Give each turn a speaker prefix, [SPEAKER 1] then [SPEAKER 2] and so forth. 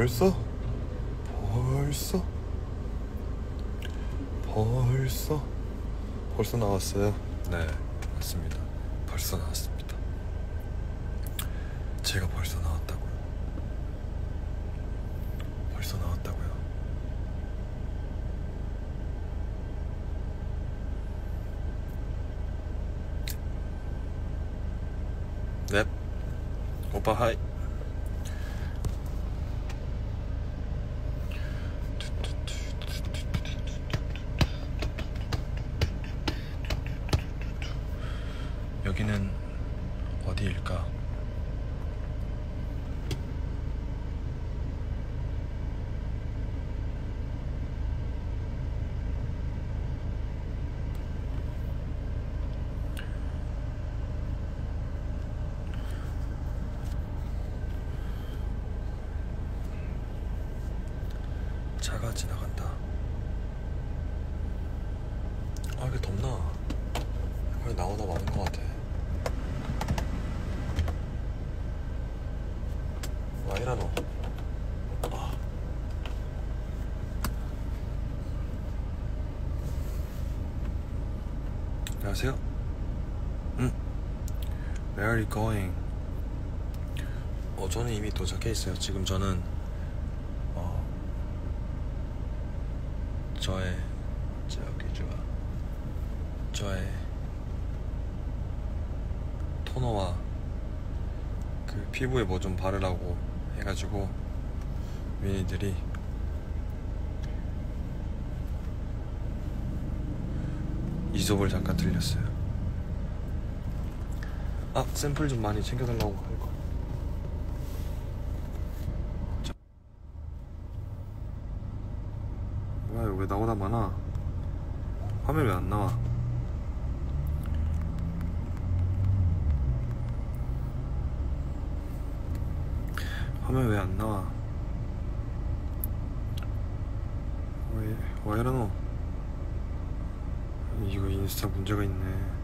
[SPEAKER 1] 벌써? 벌써? 벌써? 벌써 나왔어요? 네, 맞습니다. 벌써 나왔습니다. 제가 벌써 나왔다고요. 벌써 나왔다고요. 넵. 오빠 하이. 여기는 어디일까? 차가 지나간다. 아, 이게 덥나? 거의 나오다 마는 것 같아. 와, 이라노. 아. 안녕하세요. 음. Where are you going? 어, 저는 이미 도착해 있어요. 지금 저는 어, 저의 저기 좋아 저의 토너와 그 피부에 뭐 좀 바르라고 해가지고 위니들이 이솝을 잠깐 들렸어요. 아 샘플 좀 많이 챙겨달라고 할 거. 자. 뭐야 왜 나오다 많아? 화면 왜 안 나와? 화면 왜 안 나와? 왜, 왜 이러노? 이거 인스타 문제가 있네.